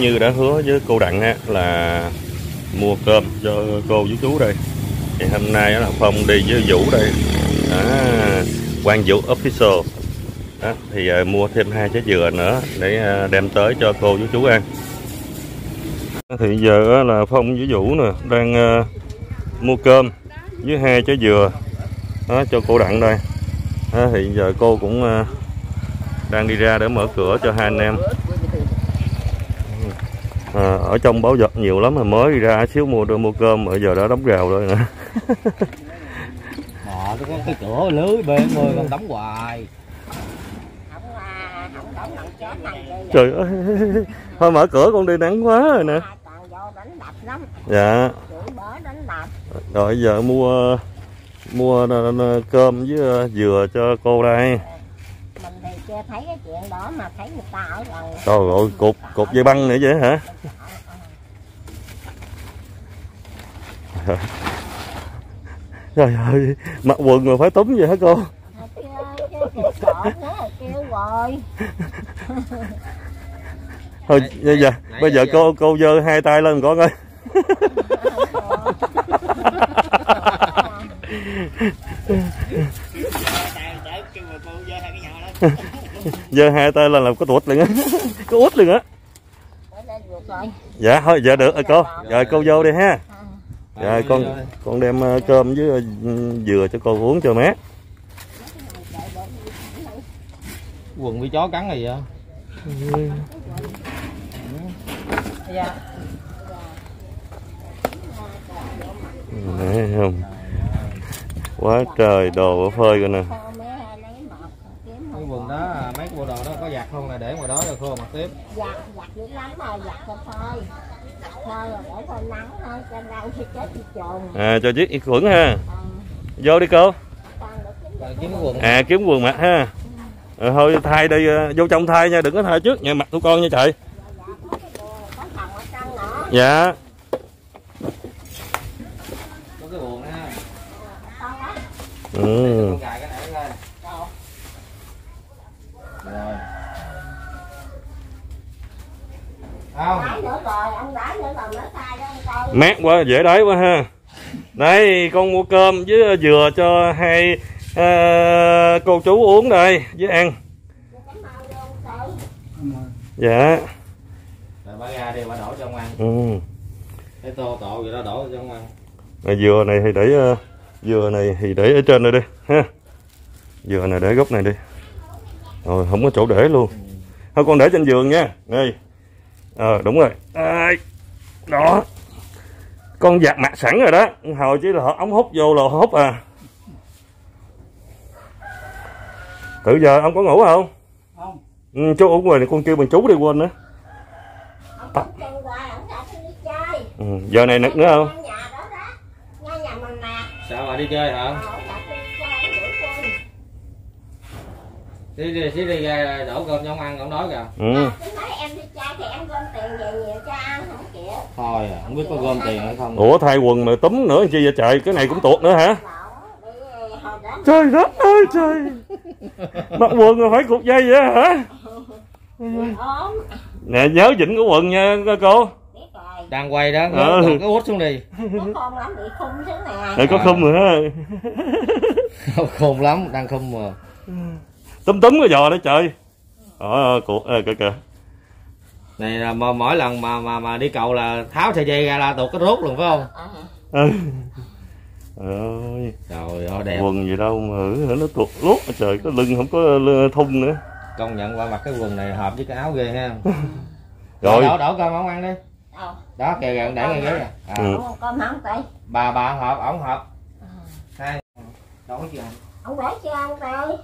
như đã hứa với cô Đặng á, là mua cơm cho cô với chú đây. Thì hôm nay là Phong đi với Vũ đây. À, Quang Vũ Official. Đó, thì à, mua thêm hai trái dừa nữa để à, đem tới cho cô với chú ăn. Thì giờ là Phong với Vũ nè đang à, mua cơm với hai trái dừa đó, cho cô Đặng đây. Đó, thì giờ cô cũng à, đang đi ra để mở cửa cho hai anh em à, ở trong báo vật nhiều lắm mà mới đi ra xíu mua mua cơm mà giờ đã đóng rào rồi nè. Họ có cái cửa lưới bên mười còn đóng hoài. trời ơi thôi mở cửa con đi nắng quá rồi nè. Dạ. Rồi giờ mua mua n- cơm với ờ, dừa cho cô đây chưa thấy cái chuyện đó mà thấy người ta ở gần trời ơi cột cột dây băng nữa vậy hả trời ơi mặc quần mà phải túm vậy hả cô Thôi bây giờ bây giờ cô cô giơ hai tay lên con ơi giơ hai tay lên làm có tuột liền á. Có út liền á. Rồi dạ thôi dạ được rồi cô. Rồi cô vô đi ha. À, dạ con con đem ờ, cơm với ờ, dừa cho cô uống cho mát Quần bị chó cắn rồi vậy? dạ. Không. Quá trời đồ ở phơi rồi nè Thôi mấy hai lấy một kiếm Cái một quần đó, mấy cái bộ đồ đó có giặt không là để ngoài đó rồi khô mặc tiếp. giặt giặt dữ lắm rồi giặt cho thôi giặt thôi rồi để thôi nắng thôi cho đâu khi chết thì trồn à cho chiếc y khuẩn ha. Còn vô đi cô. Còn được kiếm quần. à kiếm quần mặc ha. À, thôi thay đi ờ, vô trong thay nha đừng có thay trước. Nha mặc tụi con nha trời. Dạ. Có cái quần ha. ừ. Con gài cái này lên. Rồi. Không. đái nữa rồi ông đái nữa rồi nó thay đó ông coi. Mát quá dễ đói quá ha. Đây con mua cơm với dừa cho hai ờ, cô chú uống đây với ăn. Dạ. Rồi bà ra đi bà đổ cho ông ăn. ừ. Cái tô tổ vậy đó đổ cho ông ăn. Rồi dừa này thì để ờ, dừa này thì để ở trên đây đi ha. Dừa này để góc này đi. Rồi không có chỗ để luôn. Thôi con để trên giường nha. Đây ờ đúng rồi. Đây. đó. Con giặt mặt sẵn rồi đó. Hồi chỉ là ống hút vô là hút à. Tự giờ ông có ngủ không? Không. Ừ, chú uống rồi con kêu bằng chú đi quên nữa. Chơi. Ừ, giờ này nực nữa không? Ngay nhà đó đó. Ngay nhà mình nè Sao bà đi chơi hả? Xí đi, xí đi ra đổ cơm cho ông ăn, ông đói kìa. ừ. cứ nói em đi chơi thì em gom tiền về nhiều cho ăn không kìa. Thôi à, không biết có gom tiền hay không. ủa thay quần mà túm nữa chi vậy trời? Cái này cũng tuột nữa hả? Đi trời đất ơi trời. Mặc quần mà phải cục dây vậy hả? Nè nhớ dịnh cái quần nha cô. Biết rồi. Đang quay đó, ừ. cái út xuống đi. nó khôn lắm bị khung thế nè. Có khum nữa Khôn lắm, đang khum mà. Túm túm cái giò đó trời ờ cuộc ờ kìa kìa Này là mà mỗi lần mà mà mà đi cầu là tháo sợi dây ra là tụt cái rốt luôn phải không? Ờ, ừ. ơi Trời ơi đẹp. quần gì đâu mà hử, nó tuột lốt trời cái lưng không có thun nữa Công nhận qua mặc cái quần này hợp với cái áo ghê ha. rồi Đổ đổ cơm ông ăn đi. đâu Đó kìa kìa để ngay ghế nè. À, Ừ. bà bà hợp, ông hợp. Hai. Đổ chưa? Ông để cho ông nói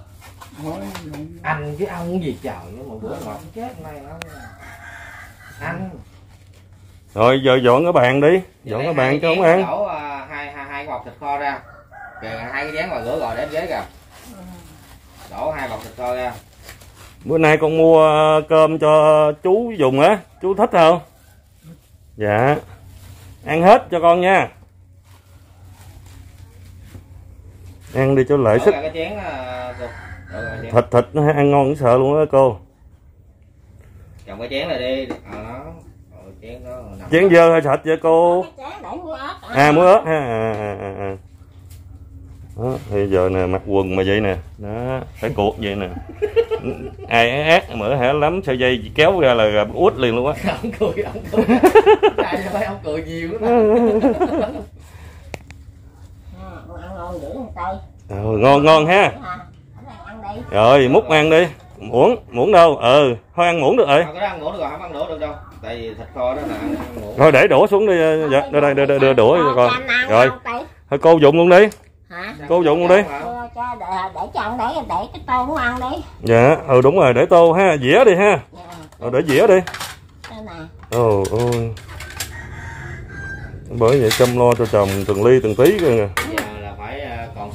Anh chứ ông gì trời một bữa ngọt chết này nó. Anh. rồi giờ dọn cái bàn đi dọn cái bàn hai cho ông ăn Đổ à, hai hai hai cái bọc thịt kho ra. Kìa hai cái chén rồi rửa rồi để ghế kìa. Đổ hai bọc thịt kho ra. bữa nay con mua ờ, cơm cho chú dùng á chú thích không dạ ăn hết cho con nha ăn đi cho lợi Đổ sức. à, thịt thịt nó ăn ngon cũng sợ luôn á cô. Chồng cái chén này đi. Đó. chén đó nằm. Chén dơ hay sạch vậy cô? Cái chén để muối ớt à? Muối ớt ha à, à, à, à. đó thì giờ nè mặc quần mà vậy nè. Đó phải cuộc vậy nè. Ai ác mở hả lắm sợi dây kéo ra là út liền luôn á. Ông cười ông cười. Cho thấy ông cười nhiều lắm ngon dữ tây Ờ, ngon ngon ha. Rồi múc ăn đi. Muỗng muỗng đâu? Ừ thôi ăn muỗng được rồi. Có đó ăn ngủ được rồi không ăn đũa được đâu. Tại vì thịt kho đó là ăn ngủ rồi để đổ xuống đi dạ đưa đây đưa, đưa, đũa cho con rồi. thôi cô dụng luôn đi. Hả? Cô dụng luôn đi. Để, để cho ăn đấy để cái tô của ăn đi. Dạ ừ đúng rồi để tô ha dĩa đi ha. Dạ. Rồi để dĩa đi. Đây nè. Ồ ôi. Bởi vậy chăm lo cho chồng từng ly từng tí cơ nè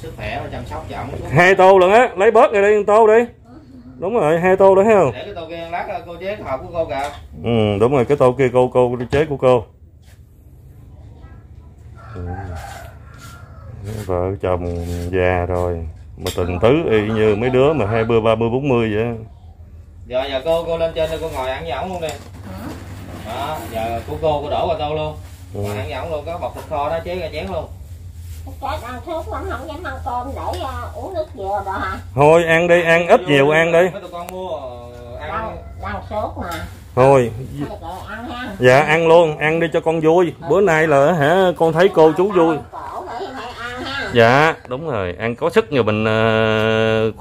sức khỏe mà chăm sóc cho ổng hai tô lần á lấy bớt này đi tô đi. Đúng rồi hai tô đó thấy không? Để cái tô kia lát cô chế hộp của cô kìa. Ừ đúng rồi cái tô kia cô cô chế của cô. Ừ. vợ chồng già rồi mà tình tứ y như mấy đứa mà hai mươi ba mươi bốn mươi vậy á. giờ giờ cô cô lên trên đây cô ngồi ăn với ổng luôn đi. Đó giờ của cô cô đổ qua tô luôn. Ừ. ngồi ăn với ổng luôn có bọc thịt kho đó chế ra chén luôn chết ăn thuốc lắm không dám ăn cơm để à, uống nước dừa đó hả? Thôi ăn đi ăn ít nhiều ăn đi. Mấy tụi con mua ờ, ăn đang đang sốt mà. Thôi. Ăn dạ ăn luôn ăn đi cho con vui. Bữa nay là hả con thấy cô chú vui. Cổ để phải ăn ha. Dạ đúng rồi ăn có sức nhiều mình ờ,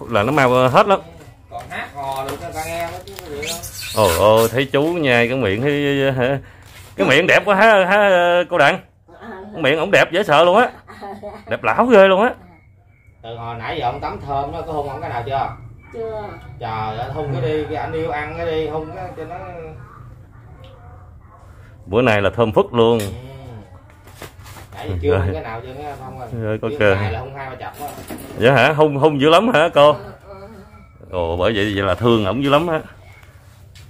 là nó mau hết lắm. Còn hát hò được cho ta nghe nó chứ cái gì đâu. Ồ ồ thấy chú nhai cái miệng thấy hả cái miệng đẹp quá ha, ha cô đặng. Cái miệng ổng đẹp dễ sợ luôn á đẹp lão ghê luôn á. Từ hồi nãy giờ ông tắm thơm nó có hôn ông cái nào chưa? Chưa. Trời ơi hôn cái đi cái anh yêu ăn cái đi hôn cái cho nó bữa nay là thơm phức luôn. Ừ. nãy giờ chưa hôn cái nào chưa nghe không rồi Rồi, có kê. ngày là hôn hai ba chập á. Dạ hả? Hung hung dữ lắm hả cô? Ồ bởi vậy vậy là thương ổng dữ lắm á.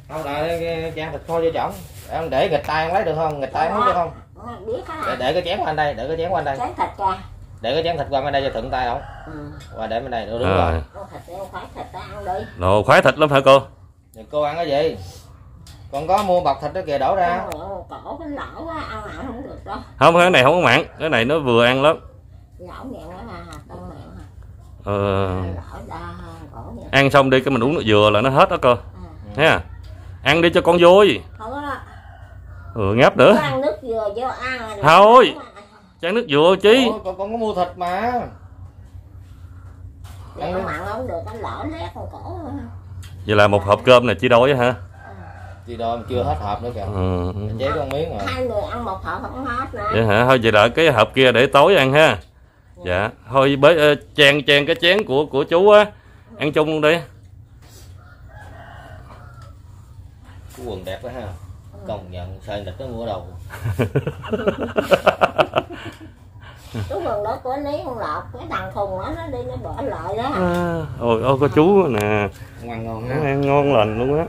Không đợi chén thịt kho vô chổng em để nghịch tay em lấy được không? Nghịch tay lấy được không biết để, hả? Để cái chén qua anh đây để cái chén qua anh đây. Chén thịt ra để cái chén thịt qua bên đây cho thuận tay không ừ. qua để bên đây được đúng rồi. rồi con thịt ra ăn đi. Đồ khoái thịt lắm hả cô? Rồi cô ăn cái gì? Còn có mua bọc thịt đó kìa đổ ra. Ồ, cổ cái lỗ quá ăn mặn không được đâu. Không cái này không có mặn cái này nó vừa ăn lắm. Lỗ miệng quá hà tân miệng hả ờ, ăn xong đi cái mình uống nước dừa là nó hết đó cô. Ừ. ha ăn đi cho con vui không có ừ ngáp nữa. Có ăn nước dừa vô ăn. Thôi. chén nước dừa chi? Ủa, con, con có mua thịt mà. Vậy ăn mặn không được anh lỗ lét con cổ vậy là một hộp cơm này chỉ đói hả? Chị đôi mà chưa hết hộp nữa kìa. Ừ. chế con miếng rồi. Hai người ăn một hộp không hết nữa. Vậy hả? Thôi vậy đợi cái hộp kia để tối ăn ha. Dạ. Thôi bới ờ, chen chen cái chén của của chú á. Ăn chung luôn đi. Cái quần đẹp quá ha công nhận sơn lịch nó mua đầu cái quần đó của lý con lọt cái thằng khùng đó nó đi nó bỏ lại đó. À, ôi ôi có chú nè. Ăn ngon ha. Ăn ngon lành luôn á.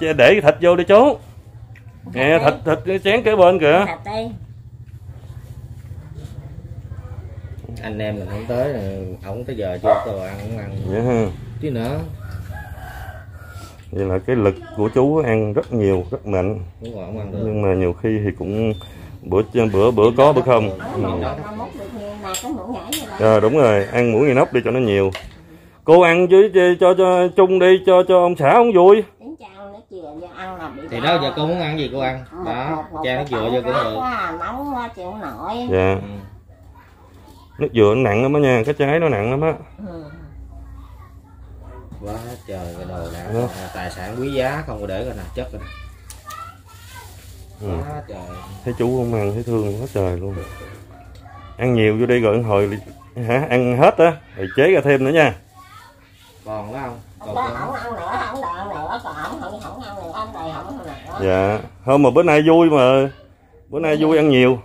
Chứ để cái thịt vô đi chú. Nè thịt thịt cái chén kế bên kìa. Thịt đi. Anh em mình không tới rồi ổng tới giờ chưa tôi ăn không ăn vậy ha. chứ nữa vậy là cái lực của chú ăn rất nhiều rất mạnh đúng rồi không ăn được nhưng mà nhiều khi thì cũng bữa bữa bữa có bữa không Rồi đúng rồi, ăn muỗng gì nóc đi cho nó nhiều. Cô ăn với cho, cho cho chung đi cho cho ông xã ông vui. thì đó giờ cô muốn ăn gì cô ăn đó cha nó dừa vô cũng được nóng chịu nổi Dạ, Ừ. nước dừa nó nặng lắm á nha, cái trái nó nặng lắm á. ừ. Quá trời cái đồ Ừ. nào tài sản quý giá không có để cái nào chất rồi. Ừ. quá trời Thấy chú không ăn thấy thương quá trời luôn. Ăn nhiều vô đi rồi hồi hả ăn hết á, rồi chế ra thêm nữa nha. còn đó không còn Đó, không ăn nữa không được ăn nữa còn không không không ăn nữa anh này không ăn nữa Dạ, hôm mà bữa nay vui mà. Bữa nay vui ăn nhiều.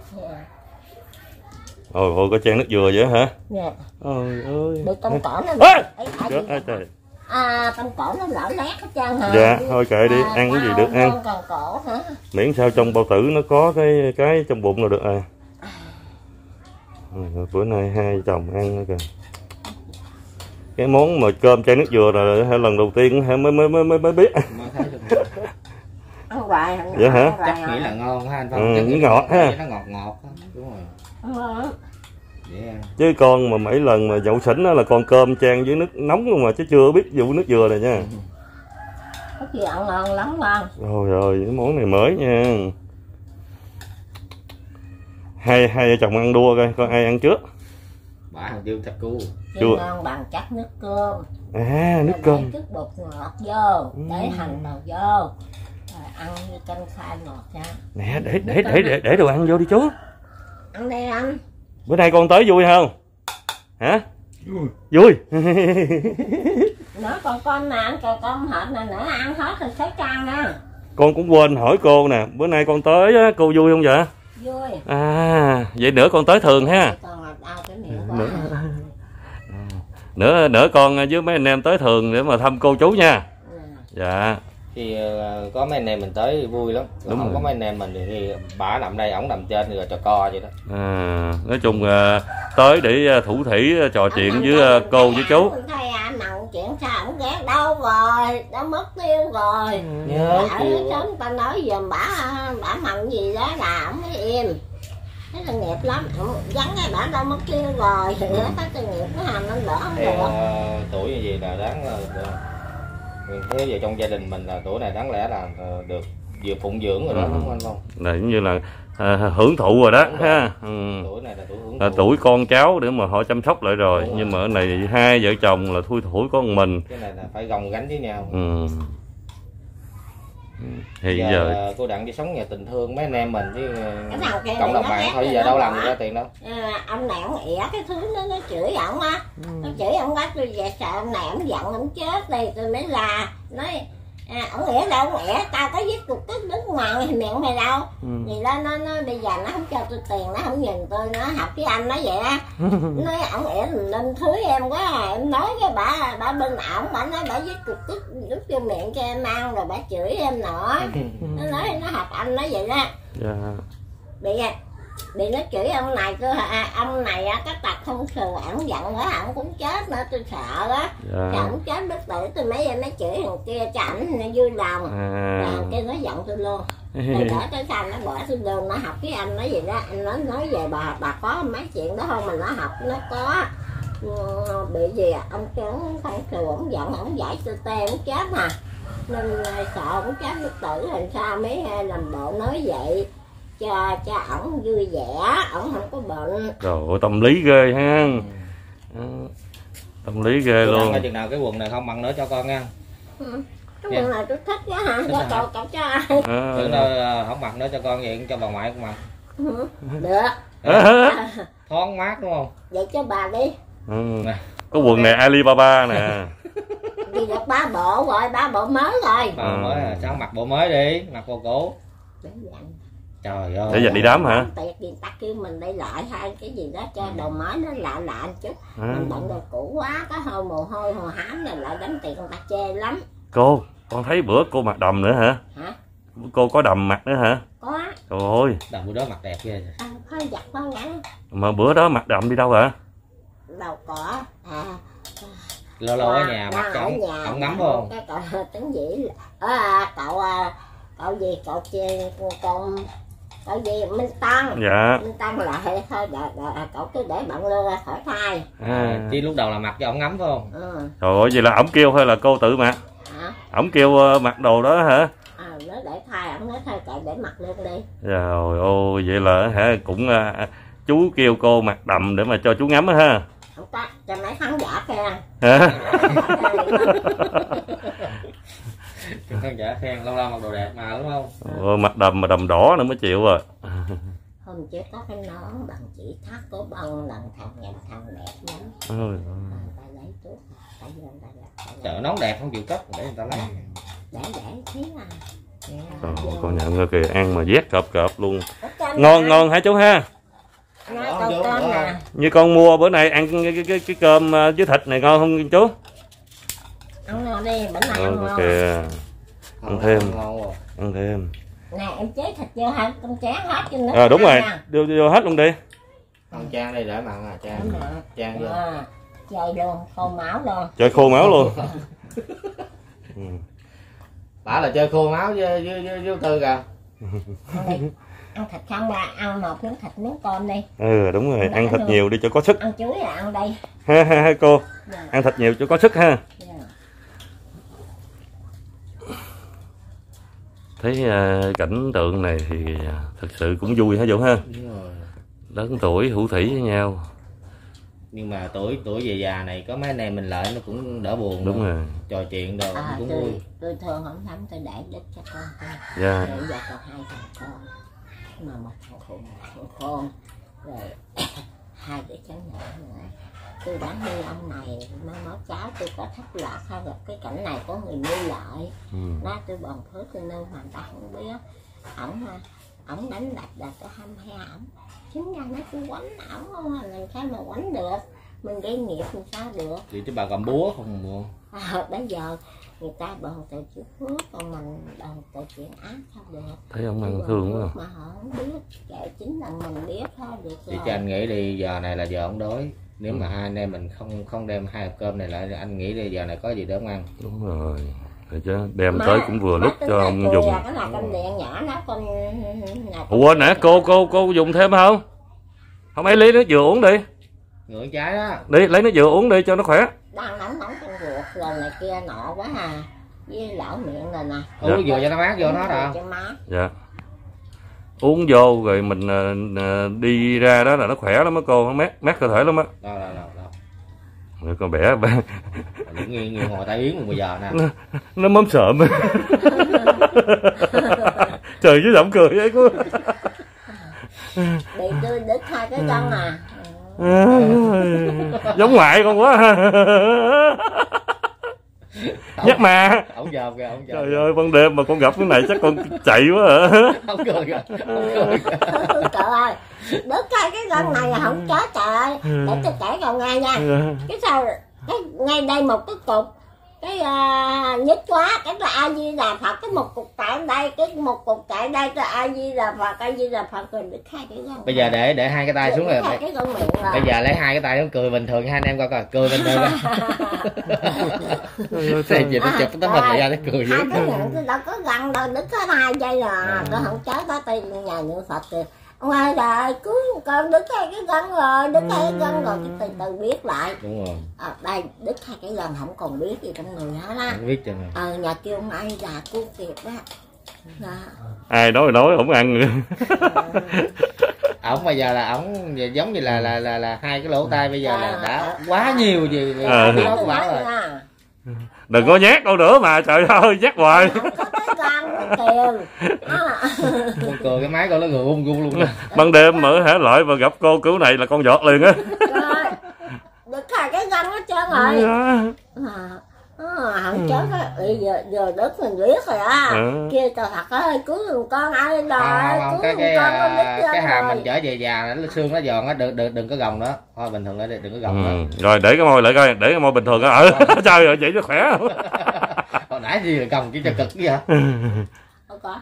Ôi ôi có chén nước dừa vậy hả? Dạ. Ôi ơi. bị tông cổ nó Ê! Ơi trời. À tông cổ nó lở lét hết trơn hả? Dạ, thôi kệ đi, ăn cái gì được ăn. Con còn cổ hả? Miễn sao trong bao tử nó có cái cái trong bụng là được à. Rồi, bữa nay hai chồng ăn nữa kìa. Cái món mà cơm chay nước dừa là lần đầu tiên mới mới mới mới mới biết. Mới thấy được. Ăn ngon hoài Vậy hả? chắc nghĩ là ngon ha anh Phong. Ừ, ngọt ha. nó ngọt ngọt đúng rồi Chứ con mà mấy lần mà xỉn đó là con cơm chan với nước nóng luôn mà chứ chưa biết vụ nước dừa này nha. Có gì ăn ngon lắm ngon rồi rồi cái món này mới nha. Hai hai vợ chồng ăn đua coi coi ai ăn trước. Bả hàng dương thạch cu chứ Chưa. ngon bằng chắc nước cơm. À nước cơm. Để chút bột ngọt vô để Ừ. hành vào vô. Rồi ăn như canh khoai ngọt nha. Nè để để để để để đồ ăn vô đi chú. Ăn đi anh bữa nay con tới vui không hả? Vui. Nói con con nè anh còn con hệt nè nữa ăn hết thì thấy căng nha con cũng quên hỏi cô nè bữa nay con tới á, cô vui không vậy? Vui. À vậy nữa con tới thường ha. Còn nữa. Nữa nữa con với mấy anh em tới thường để mà thăm cô chú nha. Ừ. dạ thì ờ, có mấy anh em mình tới vui lắm. Còn Đúng không rồi. có mấy anh em mình thì, thì bả nằm đây ổng nằm trên rồi trò co vậy đó. À, nói chung à, tới để à, thủ thủy à, trò Ông chuyện với à, cô với à, chú thấy anh nằm chuyện sao ổng ghé đâu rồi đã mất tiêu rồi. Nhớ Bả chiều sớm ta nói giùm bả bả mặn gì đó là ổng mới im. Thế là nghiệp lắm vắng ngay bả đâu mất tiêu rồi. Thì nó tội nghiệp nó hành nên đỡ không được. ờ, tuổi như vậy là đáng là ờ, thế giờ trong gia đình mình là tuổi này đáng lẽ là ờ, được vừa phụng dưỡng rồi đó Ừ. đúng không anh không là giống như là à, hưởng thụ rồi đó ha ừ. tuổi này là tuổi hưởng là thụ. tuổi con cháu để mà họ chăm sóc lại rồi Đúng rồi. nhưng mà ở này hai vợ chồng là thui thủi có một mình cái này là phải gồng gánh với nhau ừ. Ừ. thì giờ, giờ cô đặng đi sống nhà tình thương mấy anh em mình chứ cộng đồng mạng thôi giờ đâu làm được ra tiền đâu. À, ông này ông ỉa cái thứ nó nó chửi ổng á. Nó chửi ông quá tôi về sợ ông này ông giận ông chết đi tôi mới la nói à, ông ỉa đâu ông ỉa tao có giết cục tức đứng ngoài miệng mày đâu ừ. thì đó nó, nó bây giờ nó không cho tôi tiền nó không nhìn tôi nó học với anh nó vậy á nói ổng ỉa lên thúi em quá à. em nói cái bà bà bên ổng bà nói bà giết cục tức đút vô miệng cho em ăn rồi bà chửi em nữa nó nói nó học anh nó vậy đó dạ. bị bị nó chửi ông này cơ à, ông này á cái tật không sờ ổng giận quá ổng cũng chết nữa tôi sợ á dạ. Ổng chết bất tử tôi mấy em mới chửi thằng kia cho ảnh nó vui lòng. À. thằng kia nó giận tôi luôn. Rồi đỡ tới sau nó bỏ tôi luôn nó học với anh nói gì đó. Anh nói nói về bà bà có mấy chuyện đó không mà nó học nó có ừ, bị gì à? ông ông không sờ ổng giận ổng giải tôi tê ổng chết à nên ờ, sợ ổng chết bất tử làm sao mấy ờ, làm bộ nói vậy cho cho ổng vui vẻ ổng không có bệnh. Rồi ơi, tâm lý ghê ha. Đó. tâm lý ghê đặng luôn. cái chừng nào cái quần này không mặc nữa cho con nha. Cái Dạ. quần này tôi thích quá hả cho cậu cậu cho ai? À. Tưởng đâu ờ, không mặc nữa cho con vậy cho bà ngoại cũng mặc Ừ, được. À. thoáng mát đúng không? Vậy cho bà đi. Ừ. cái quần này Alibaba nè. Vì được ba bộ rồi ba bộ mới rồi. Bà À. mới là cháu mặc bộ mới đi mặc bộ cũ trời ơi. Để dành đi đám hả? Tiệc gì ta kêu mình đi lại hay cái gì đó cho đồ mới nó lạ lạ chút. À. mình bận đồ cũ quá có hơi mồ hôi hồ hám là lại đánh tiền người ta chê lắm. Cô con thấy bữa cô mặc đầm nữa hả? Hả? Cô có đầm mặc nữa hả? Có trời ơi. Đầu bữa đó mặt đẹp ghê à, hơi giặt quá ngắn mà bữa đó mặc đầm đi đâu hả? Đầu cỏ. À. Lâu lâu ở nhà đang mặt cho ở ổng nhà, ổng ngắm không? cái cậu tính dĩ à, cậu à, cậu gì? Cậu chê con cậu gì minh tăng. Dạ. Minh tăng lại thôi đợi, đợi, cậu cứ để bạn lưa khỏi thai. À, à. chứ lúc đầu là mặc cho ổng ngắm phải không? Ừ. trời ơi vậy là ổng kêu hay là cô tự mặc. Hả? Ổng kêu ờ, mặc đồ đó hả? À, nó để thai ổng nói thôi cậu để mặc luôn đi. Rồi ôi vậy là hả cũng à, chú kêu cô mặc đầm để mà cho chú ngắm á ha. Không có cho mấy khán giả khen hả khán giả khen lâu lâu mặc đồ đẹp mà đúng không? Rồi, mặc đầm mà đầm đỏ nữa mới chịu à hôm trước có cái nón bằng chỉ thắt của bông lần thằng nhìn thằng đẹp lắm. Ôi, ta lấy trước ta vô ta lấy ta lấy. chợ nón đẹp không chịu cất để người ta lấy. Để để xíu à Dạ, Trời ơi, con nhận rồi kìa ăn mà vét cọp cọp luôn. Có ngon nè. ngon hả chú ha? Đó, vô, như con mua bữa nay ăn cái, cái, cái, cái cơm à, với thịt này ngon không chú? Ăn ngon đi bữa nay ờ ăn ngon kìa ăn thêm. Ăn thêm. Nè em chế thịt vô hả con chén hết cho nước à đúng ăn rồi. đưa vô hết luôn đi. Ăn chan đây để mặn à rồi. chan vô. À, chơi luôn khô máu luôn chơi khô máu luôn. Ừ. tả là chơi khô máu với với với, với tư kìa. Ăn thịt không ba ăn một miếng thịt miếng tôm đi. Ừ đúng rồi. Ăn thịt nhiều đi cho có sức. Ăn chuối là ăn đây. Ha ha ha cô. Dạ, ăn thịt nhiều cho có sức ha. Dạ. Thấy à, cảnh tượng này thì à, thật sự cũng vui hả Dũng ha? Đúng rồi. Lớn tuổi hữu thủy với nhau. Nhưng mà tuổi tuổi về già này có mấy anh em mình lại nó cũng đỡ buồn đúng rồi. Trò chuyện đồ à, cũng vui. tôi tôi thường không thấm tôi để đít cho con tôi. Dạ. Để giờ còn hai thằng con. Mà một thằng khôn một thằng khôn. Rồi hai đứa cháu nhỏ nữa tôi bán đi ông này mai mốt cháu tôi có thất lạc sao gặp cái cảnh này có người nuôi lại. Ừ. nó tôi bòn phước tôi nêu mà ta không biết. Ổng à, ổng đánh đập đập tôi hăm he ổng. Chính ra nó tôi quánh ổng không à làm sao mà quánh được? Mình gây nghiệp làm sao được? Thì chứ bà cầm búa không buồn à, bây giờ người ta bòn từ chữ phước còn mình đòn từ chuyện ác sao được. Thấy ông ăn Bòn thương quá à. mà họ không biết. Kệ chính là mình biết thôi được thì rồi. cho anh nghĩ đi giờ này là giờ ông đói nếu mà hai anh em mình không không đem hai hộp cơm này lại thì anh nghĩ đi giờ này có gì để ông ăn? Đúng rồi. Rồi chứ đem Má- tới cũng vừa lúc cho ông dùng. cái là con điện nhỏ nó con nhà ủa nè cô cô cô dùng thêm không? Không ấy lấy nước dừa uống đi. Ngưỡng trái đó. Đi lấy nước dừa uống đi cho nó khỏe. Đang nóng nóng trong ruột rồi này kia nọ quá à với lỗ miệng rồi nè. Uống vừa cho nó mát vô nó rồi cho má. Dạ uống vô rồi mình ờ, ờ, đi ra đó là nó khỏe lắm á cô nó mát mát cơ thể lắm á. Rồi con bẻ những nghiêng nghiêng hồi tai yến bây giờ nè. Nó mắm sợm. Trời chứ giọng cười ấy cô. Bị tôi đứt hai cái gân à. Giống ngoại con quá ha nhắc mà. Ổng dòm kìa ổng dòm trời ơi ban đêm mà con gặp cái này chắc con chạy quá hả ổng cười kìa ổng cười kìa trời ơi đứt hai cái gân này là không chết trời. Ơi để tôi kể cậu nghe nha. Cái sau cái ngay đây một cái cục cái uh, nhất quá cái là a di đà phật. Cái một cục tại đây cái một cục tại đây cái a di đà phật a di đà phật rồi đứt hai cái gân bây giờ để để hai cái tay xuống rồi bây giờ lấy hai cái tay xuống cười bình thường hai anh em coi coi cười bình thường thì chị nó chụp tấm hình ra nó cười dữ. Hai cái miệng tôi đâu có gân đâu đứt có hai giây là tôi không chết đó tay nhà như phật thì ông ơi trời cứu con đứt hai cái gân rồi đứt hai cái gân rồi cái từ từ biết lại. Đúng rồi. À, đây đứt hai cái gân không còn biết gì trong người hết á. Biết chưa ờ nhà kêu ông ai già cứu kịp đó đó. Ai nói nói không ăn. Nữa ổng bây giờ là ổng giống như là là là là hai cái lỗ tai bây giờ là đã quá nhiều gì Ờ. của nói bảo rồi. đừng có nhát đâu nữa mà trời ơi nhát hoài con cười cái máy coi nó ngựa ung gung luôn nè. Ban đêm mở hả? Loại và gặp cô cứu này là con giọt liền á. Rồi đứt hai cái gân hết trơn rồi. À, à, không chết á bây giờ giờ đứt mình biết rồi á. Ừ. kia trời thật ơi cứu giùm con ai rồi? không cứu cái cái con con à, gân cái hàm rồi. mình trở về già nó xương nó giòn á đừng đừng đừng có gồng đó thôi bình thường lại đi đừng có gồng đó ừ. rồi để cái môi lại coi để cái môi bình thường á ờ trời ơi vậy? Cho khỏe hồi nãy gì là gồng chỉ cho cực cái vậy không có.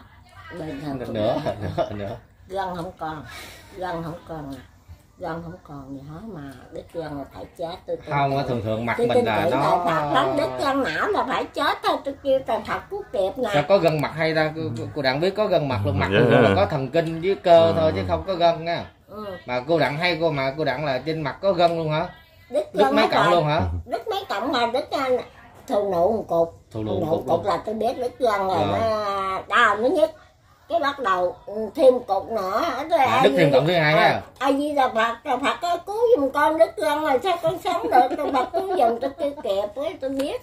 Bình thường nữa được. nữa nữa. Gân không còn gân không còn à. gân không còn gì hết mà. Đứt gân là phải chết. Tôi tin không thường thường mặt tôi mình là nó lắm đứt gân não là phải chết thôi. Tôi kêu trời Phật cứu kịp nè. Sao có gân mặt hay ta? Cô, đặng biết có gân mặt luôn. Mặt thường thường là có thần kinh với cơ Ừ. thôi chứ không có gân nha. Ừ. mà cô đặng hay cô mà cô đặng là trên mặt có gân luôn hả? Đứt đứt gân mấy cộng luôn hả? Đứt mấy cộng mà đứt gân. Thù nụ một cục lùn nụ cục là tôi biết đứt gân rồi Rồi. nó đau nó nhất. Cái bắt đầu thêm cục nữa. À, đứt thêm cộng thứ hai á. ai di là phật rồi phật ơi cứu giùm con đứt gân rồi sao con sống được? Rồi phật cứu giùm tôi kêu kịp với tôi biết.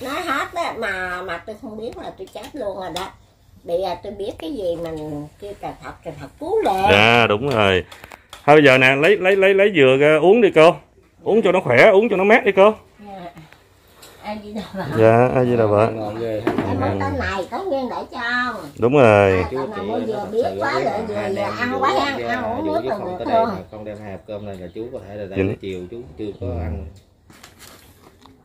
Nói hết á mà mà tôi không biết là tôi chết luôn rồi đó. Bây giờ tôi biết cái gì mình kêu trời phật trời phật cứu liền. Dạ đúng rồi. Thôi bây giờ nè lấy lấy lấy lấy dừa ra uống đi cô. Uống cho nó khỏe uống cho nó mát đi cô di phật dạ ai gì là vợ ngon ghê cái món tên này có nguyên để cho ông. Đúng rồi. À, vừa biết quá rồi vừa vừa ăn quá ăn ăn uống nước rồi không được mà con đem hai hộp cơm này là chú có thể là tới chiều chú chưa có ăn.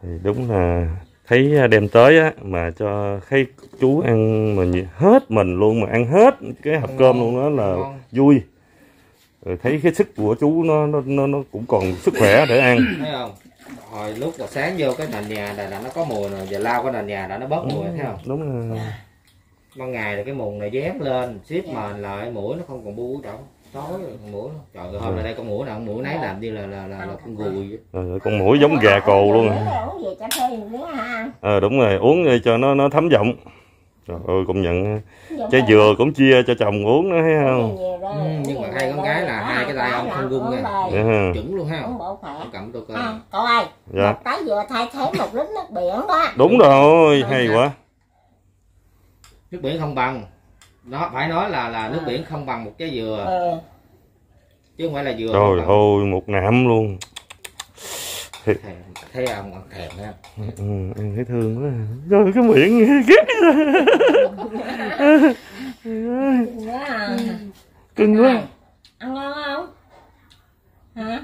Thì đúng là thấy đem tới á mà cho thấy chú ăn mà hết mình luôn mà ăn hết cái hộp cơm luôn đó là vui. Rồi thấy cái sức của chú nó nó nó, nó cũng còn sức khỏe để ăn. Thấy không hồi lúc mà sáng vô cái nền nhà là, là nó có mùi rồi giờ lao cái nền nhà là nó bớt mùi thấy không? đúng rồi. Ban ngày là cái mùng này dán lên xếp mền lại mũi nó không còn bu trọng tối rồi con mũi trời ơi hôm nay đây con mũi nào con mũi nấy làm như là là là, là con gùi. Rồi, con mũi giống gà cồ luôn à. Ha ờ đúng rồi uống đi cho nó nó thấm giọng trời ơi công nhận trái dừa cũng chia cho chồng uống nữa thấy không? Ừ, nhưng mà hai con gái là hai cái tay ông không rung uống nha. ha chuẩn luôn ha cầm tôi coi à, cậu ơi dạ. một trái dừa thay thế một lít nước biển đó. Đúng rồi hay quá. Nước biển không bằng. Nó phải nói là là nước À. biển không bằng một trái dừa. Ừ. chứ không phải là dừa trời bằng. ơi một nạm luôn thèm thấy ông ăn thèm ha ừ, em thấy thương quá. Rồi cái miệng nghe ghét cưng quá. Ăn ngon không? Hả?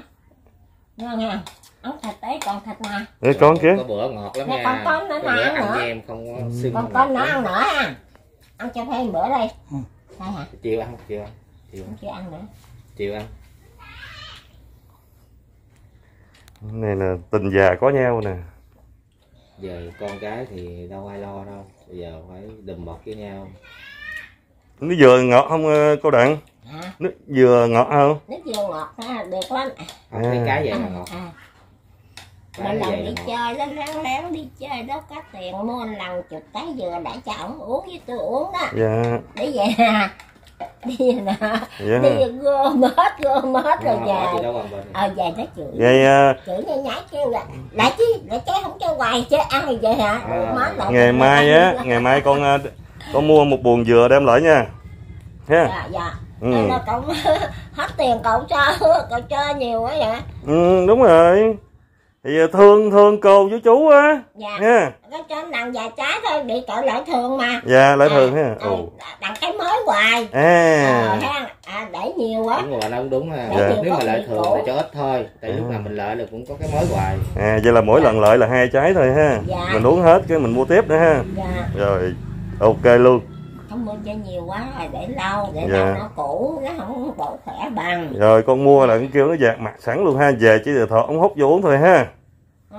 Ngon nha. Ống thịt đấy còn thịt nè để con kia có bữa ngọt lắm Nè, nha. con con nữa nè, ăn nữa. em không còn con nữa ăn nữa ha ăn cho thêm bữa đây đây hả? Chiều ăn chiều ăn. Chiều ăn. Không chưa ăn nữa. Chiều ăn này là tình già có nhau nè. Giờ con cái thì đâu ai lo đâu. Bây giờ phải đùm bọc với nhau. Nước dừa ngọt không ờ, cô đặng? Hả? Nước dừa ngọt không? Nước dừa ngọt ha được lắm. Không cái cái vậy là ngọt. À. cái Mỗi lần đi ngọt? chơi đó lén lén đi chơi đó có tiền mua lần chục trái dừa đã cho ổng uống với tôi uống đó. Dạ. Để về đi nè. Dạ đi gom hết gom hết rồi về. ờ về nó chửi vậy ờ, chửi nhai nhái kêu là lại chứ lại chứ không cho hoài chứ ăn thì vậy hả? À. Ngày mai á ngày mai con ờ, con mua một buồn dừa đem lại nha. Ha dạ dạ. Ừ. Nên là cậu hết tiền cậu cho cậu cho nhiều quá vậy. Ừ đúng rồi thì ờ, thương thương cô với chú á. Dạ. Ha cái cho lần vài trái thôi bị cậu lại thường mà. Dạ lại thường ha. ờ, ồ. đặng cái mới hoài. Ờ à ha à, để nhiều quá. Đúng rồi cũng đúng ha. Dạ. nếu mà lợi thường là cho ít thôi tại lúc À. nào mình lợi là cũng có cái mới hoài. À vậy là mỗi lần lợi là hai trái thôi ha. Dạ. mình uống hết cái mình mua tiếp nữa ha. Dạ. Rồi ok luôn mua cho nhiều quá rồi để lâu để Dạ. lâu nó cũ nó không bổ khỏe bằng. Rồi con mua là con kêu nó dạt mặt sẵn luôn ha. Về chỉ là thọ ống hút vô uống thôi ha. Ừ,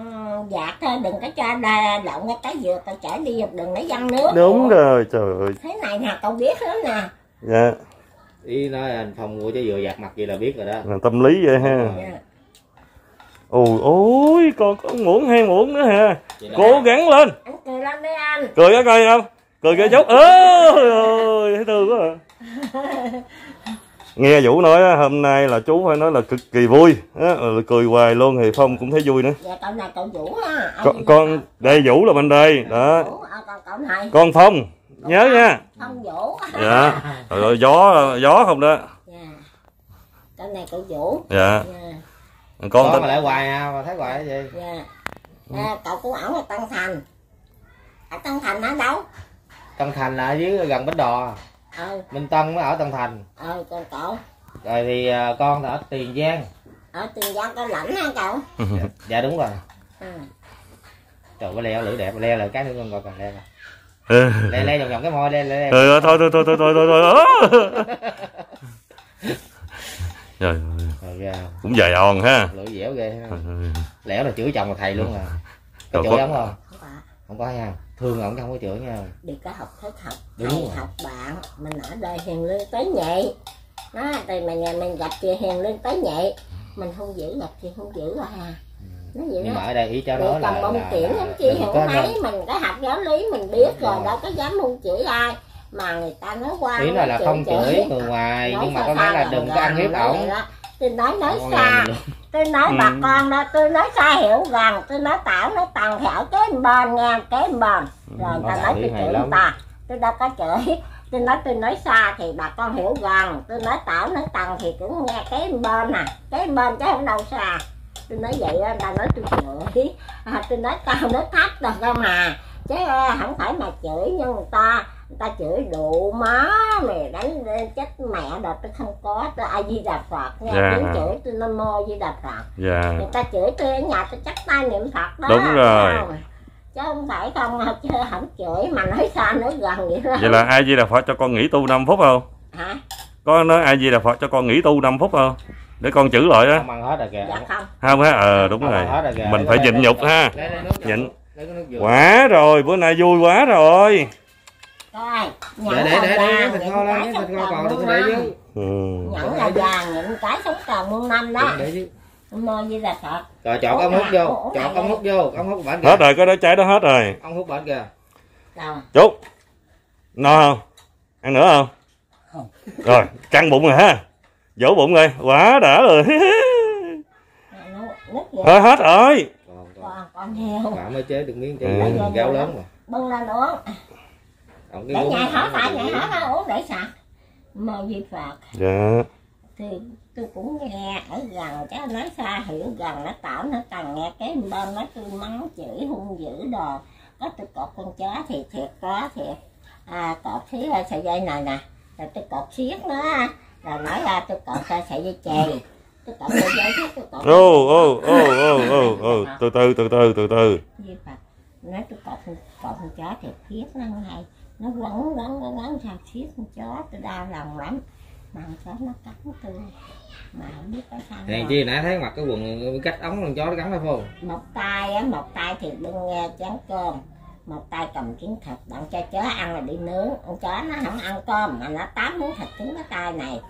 dạ thôi đừng có cho đa lộn cái cái dừa cậu chảy đi đừng để văng nước. Đúng Ủa, rồi trời ơi. Thế này nè cậu biết hết nè. Dạ. Ý nói anh phong mua trái dừa giặt mặt vậy là biết rồi đó. Là tâm lý vậy ha. Dạ. ôi ôi còn có muỗng hai muỗng nữa ha. Là- cố gắng lên. Anh cười lên đi anh. Cười cái coi không cười cái dốc. Ơi ơi thấy thương quá à. nghe vũ nói á, hôm nay là chú phải nói là cực kỳ vui. Á, rồi cười hoài luôn thì phong cũng thấy vui nữa. Dạ cậu này cậu vũ Anh con, con đây vũ là bên đây. Đó. à, còn cậu này. Con phong nhớ nha. Không vũ dạ. Rồi, gió gió không đó. Dạ. Cậu này cậu vũ. Dạ. Dạ. Con con tên mà lại hoài à mà thấy hoài cái gì? Dạ. À, cậu cũng ổng ở Tân Thành. Ở Tân Thành ở đâu Tân Thành là ở dưới gần Bến Đò. Ờ Minh Tân mới ở Tân Thành. Ờ còn cậu. Rồi thì à, con ở Tiền Giang. Ở Tiền Giang có lãnh hả cậu? Dạ đúng rồi. Ừ. trời có leo lưỡi đẹp leo lại cái nữa con coi còn leo nè. ừ. leo leo vòng vòng cái môi leo leo. Ừ, thôi thôi thôi thôi thôi thôi thôi trời ơi, rồi ra cũng dài òn ha. Lưỡi dẻo ghê ha. Ừ. lẻo là chửi chồng là thầy luôn à. Có chửi có- ông không? Không có. không có nha thương ổng không có chửi nha. Đi có học thích học Đúng thầy rồi. học bạn mình ở đây hiền lương tới nhị. Đó thì mình mình gặp chị hiền lương tới nhị. Mình không giữ gặp chị không giữ rồi ha nó vậy nhưng đó. mà ở đây ý cháu Để nói là cầm bông là, kiển là không chi đừng không có nên. mình có học giáo lý mình biết rồi rồi. đâu có dám hung chỉ ai. Mà người ta nói qua ý là là nói không chửi. người ngoài nói nhưng mà có nghĩa là đừng có ăn hiếp nói ổng. đó. Tôi nói nói xa. tôi nói bà Ừ. con đó tôi nói xa hiểu gần tôi nói tảo nói tầng thảo kế bên nghe kế bên rồi người ta Nó nói tôi chửi người ta tôi đâu có chửi. Tôi nói tôi nói xa thì bà con hiểu gần tôi nói tảo nói tầng thì cũng nghe kế bên à. Kế bên chứ không đâu xa. Tôi nói vậy người ta nói tôi chửi. À, tôi nói cao nói thấp rồi cơ mà chứ à, không phải mà chửi nhưng người ta người ta chửi đủ má mày đánh chết mẹ rồi tôi không có tôi ai di đà phật nghe Dạ. tiếng chửi tôi nam mô di đà phật. Dạ. Người ta chửi tôi ở nhà tôi chắc tay niệm phật đó Đúng rồi. Không? chứ không phải không chứ không chửi mà nói xa nói gần vậy đó. Vậy là ai di đà phật cho con nghỉ tu 5 phút không? Hả? Có nói ai di đà phật cho con nghỉ tu 5 phút không? Để con chữ lại á. Không ăn hết rồi kìa. Dạ không. Không ha ờ đúng Không rồi. rồi kìa. mình phải nhịn nhục ha. Nhịn. lấy cái nước dừa quá rồi bữa nay vui quá rồi coi để để để để thịt kho lên thịt kho còn đừng để dưới ừ. nhẫn là vàng những cái sống còn muôn năm đó. Để dưới mơ với là thật rồi chọn ống hút vô chọn ống hút vô ống hút bệnh hết kìa rồi cái đó trái đó hết rồi. Ống hút bệnh kìa. Đâu? Chú no không? Ăn nữa không? Không. rồi căng bụng rồi ha. Dỗ bụng rồi. Quá đã rồi. Thôi hết rồi. Còn còn heo. Bà mới chế được miếng Ừ. cái gạo lớn mà. Bưng lên uống để cái nhai hỏi phải nhai hỏi phải uống để sạch mơ với phật. Dạ. Thì tôi cũng nghe ở gần chứ nói xa hiểu gần nó tạo nó cần nghe cái bên nó tôi mắng chửi hung dữ đồ. Có tôi cột con chó thì thiệt có thiệt à, cột xí sợi dây này nè. Rồi tôi cột xiết nó rồi nói ra tôi cột ra sợi dây chày tôi cột sợi dây xiết tôi cột ô ô ô ô ô ô từ từ từ từ từ từ. Di Phật nói tôi cột con- cột con chó thì thiết nó ngay nó quấn quấn quấn sao thiết con chó tôi đau lòng lắm. Mà con chó nó cắn tôi. Mà không biết cái sao rồi. chi nãy thấy mặc cái quần cách ống con chó nó đó phải không? Một tay á một tay thì bưng nghe chén cơm. Một tay cầm miếng thịt bạn cho chó ăn là đi nướng. Con chó nó không ăn cơm mà nó tám miếng thịt trúng cái tay này.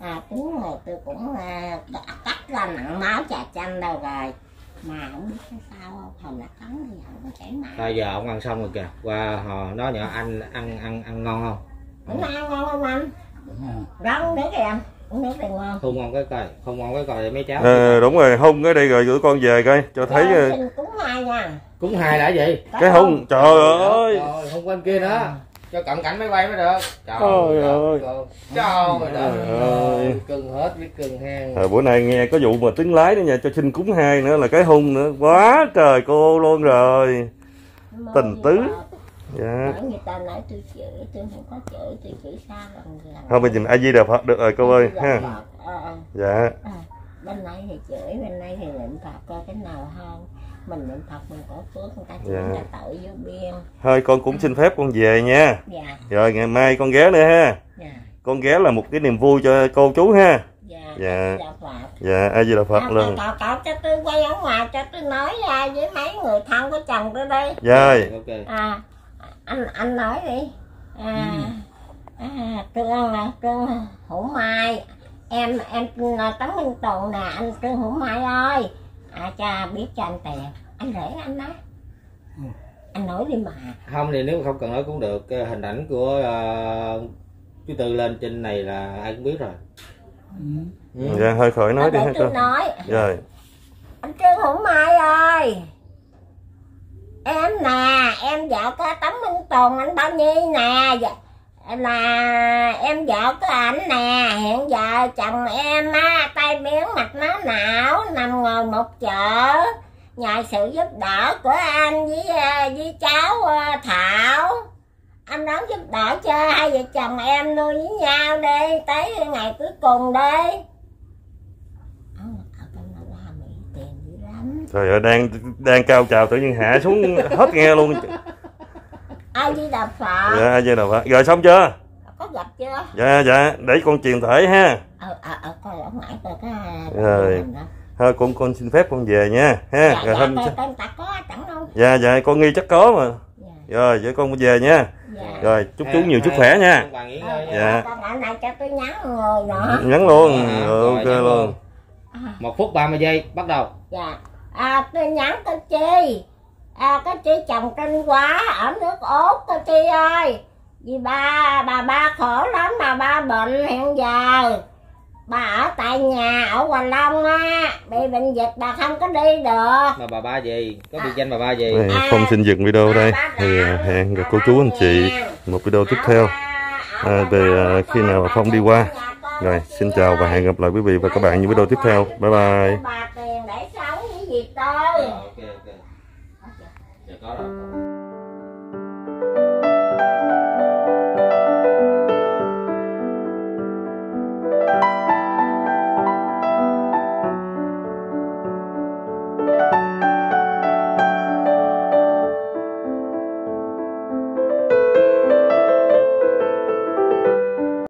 À trúng rồi tôi cũng à, cắt ra nặng máu trà chanh đâu rồi mà không biết cái sao không? Hồi nó cắn thì không có chảy máu. Bây giờ ông ăn xong rồi kìa. Qua họ nó nhỏ anh ăn ăn ăn ngon không? Nay ăn ngon không anh? không Rau nước kìa anh không ngon. Cái coi không ngon cái coi để mấy cháu ờ, đúng rồi hung cái đây rồi gửi con về coi cho thấy ờ, cúng hai nha. Cúng hai là gì? Cái hung trời ơi Trời, không quên kia nữa cho cận cảnh máy quay mới được. Trời Ôi ơi. trời trời Trời ơi. ơi. cưng hết biết cưng hen. Rồi bữa nay nghe có vụ mà tiếng lái nữa nha cho xin cúng hai nữa là cái hung nữa. Quá trời cô luôn rồi. Mơ Tình tứ. dạ. Bởi người ta nói tôi chửi Tôi không có chửi Tôi chửi xa lần lần thôi bây giờ a di đà phật được rồi cô ơi ha. Ờ, ờ. dạ. À, bên này thì chửi bên này thì niệm phật coi cái nào hơn mình niệm phật mình có phước người ta chửi Dạ. ta tội vô biên. Thôi con cũng xin phép con về nha. Dạ. Rồi ngày mai con ghé nữa ha. Dạ. Con ghé là một cái niềm vui cho cô chú ha. Dạ Dạ. dạ Phật. dạ a di đà phật À, luôn. cậu, cậu cho tôi quay ở ngoài cho tôi nói ra với mấy người thân của chồng tôi đây rồi. Ok à anh anh nói đi. À, à trương là trương hữu mai. Em em là tấn minh tùng nè anh trương hữu mai ơi à cha biết cho anh tiền anh rể anh đó. Anh nói đi mà. Không thì nếu mà không cần nói cũng được. Hình ảnh của ờ, chú tư lên trên này là ai cũng biết rồi. Ừ. ừ. dạ hơi khỏi nói đi ha tôi con nói rồi. Anh trương hữu mai ơi. Em nè em vợ có tấm minh tùng anh bao nhi nè. Dạ, là em vợ của ảnh nè, hiện giờ chồng em á, tay biến mặt nó não, nằm ngồi một chỗ nhờ sự giúp đỡ của anh với ờ, với cháu ờ, thảo. Anh đón giúp đỡ cho hai vợ chồng em nuôi với nhau đi, tới ngày cuối cùng đi. Trời ơi, đang đang cao trào tự nhiên hạ xuống hết nghe luôn ai đi đập phật dạ a di đà phật rồi xong chưa? Có gặp chưa? Dạ dạ để con truyền thể ha. Ờ ờ ờ coi ở ngoài coi cái Rồi. hình đó. thôi con con xin phép con về nha ha. Dạ rồi dạ hôm coi tên ta có chẳng đâu. Dạ dạ con nghi chắc có mà. Dạ. Rồi vậy con về nha. Dạ. Rồi chúc chú nhiều sức khỏe nha. Dạ. cho tôi nhắn người nữa nhắn luôn. À, Rồi, rồi, ok nhắn luôn. à, một phút 30 giây bắt đầu. Dạ. À, tôi nhắn cô chi à, có chi chồng kinh quá ở nước ốt cô chi ơi. Vì ba bà ba khổ lắm mà ba bệnh hiện giờ. Bà ở tại nhà ở Hòa Long á. Bị bệnh dịch bà không có đi được. Mà bà ba gì? Có biệt danh bà ba gì? Đây, Phong xin dừng video đây. thì à, hẹn gặp cô chú anh chị một video tiếp theo. à, về à, khi nào Phong đi qua. rồi xin chào và hẹn gặp lại quý vị và các bạn những video tiếp theo. Bye bye bà tiền